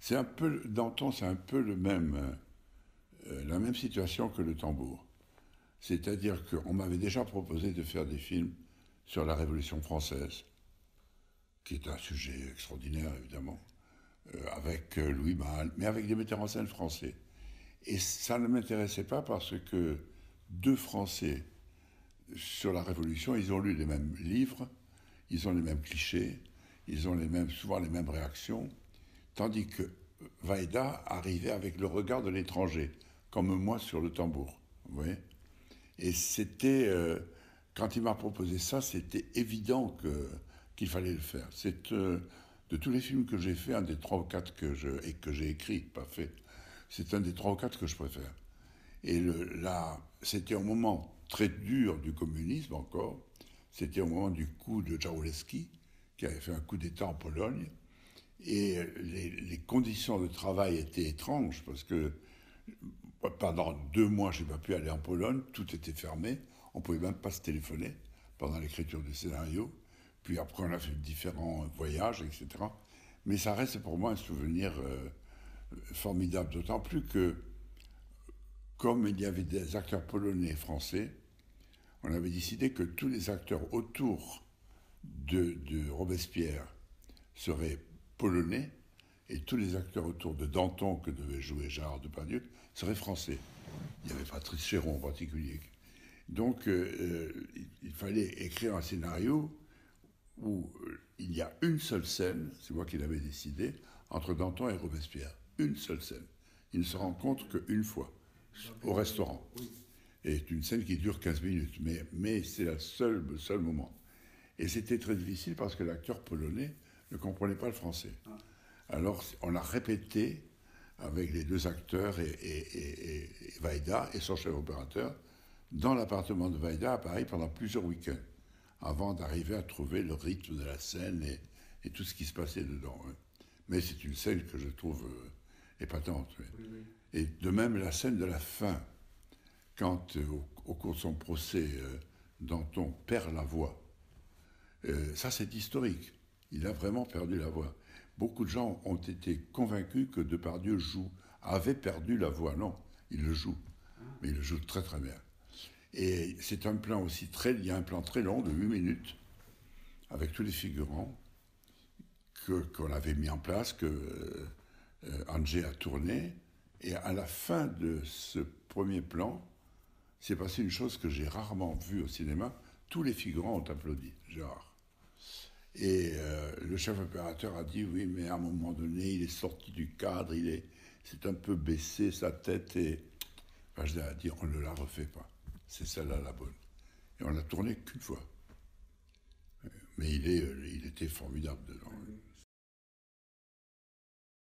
C'est un peu, Danton, c'est un peu le même, euh, euh, la même situation que le tambour. C'est-à-dire qu'on m'avait déjà proposé de faire des films sur la Révolution française, qui est un sujet extraordinaire, évidemment, euh, avec Louis Malle, mais avec des metteurs en scène français. Et ça ne m'intéressait pas parce que deux Français sur la Révolution, ils ont lu les mêmes livres, ils ont les mêmes clichés, ils ont les mêmes, souvent les mêmes réactions, tandis que Vaida arrivait avec le regard de l'étranger, comme moi sur le tambour. Vous voyez Et c'était, euh, quand il m'a proposé ça, c'était évident qu'il fallait le faire. C'est euh, de tous les films que j'ai fait, un des trois ou quatre que je, et que j'ai écrit, pas fait, c'est un des trois ou quatre que je préfère. Et là, c'était un moment très dur du communisme encore. C'était au moment du coup de Jaworski, qui avait fait un coup d'État en Pologne. Et les, conditions de travail étaient étranges parce que pendant deux mois, je n'ai pas pu aller en Pologne, tout était fermé, on ne pouvait même pas se téléphoner pendant l'écriture du scénario. Puis après, on a fait différents voyages, etc. Mais ça reste pour moi un souvenir euh, formidable, d'autant plus que, comme il y avait des acteurs polonais et français, on avait décidé que tous les acteurs autour de, de Robespierre seraient polonais et tous les acteurs autour de Danton, que devait jouer Gérard Depardieu, seraient français. Il y avait Patrice Chéron en particulier. Donc euh, euh, il fallait écrire un scénario où euh, il y a une seule scène, c'est moi qui l'avais décidé, entre Danton et Robespierre. Une seule scène. Ils ne se rencontrent qu'une fois, au restaurant. Et c'est une scène qui dure 15 minutes, mais, mais c'est le seul moment. Et c'était très difficile parce que l'acteur polonais ne comprenait pas le français. Ah. Alors on a répété avec les deux acteurs et, et, Vaida et son chef opérateur dans l'appartement de Vaida à Paris pendant plusieurs week-ends avant d'arriver à trouver le rythme de la scène et, tout ce qui se passait dedans. Mais c'est une scène que je trouve euh, épatante. Et de même la scène de la fin, quand euh, au, cours de son procès, euh, Danton perd la voix. ça c'est historique. Il a vraiment perdu la voix. Beaucoup de gens ont été convaincus que Depardieu joue, avait perdu la voix. Non, il le joue. Mais il le joue très très bien. Et c'est un plan aussi très. Il y a un plan très long de 8 minutes avec tous les figurants qu'on avait mis en place, que euh, a tourné. Et à la fin de ce premier plan, s'est passé une chose que j'ai rarement vue au cinéma. Tous les figurants ont applaudi, Gérard. Et euh, le chef opérateur a dit oui, mais à un moment donné, il est sorti du cadre, il est, c'est un peu baissé sa tête et je a dit on ne la refait pas. C'est celle-là la bonne. Et on l'a tourné qu'une fois. Mais il, est, il était formidable dedans.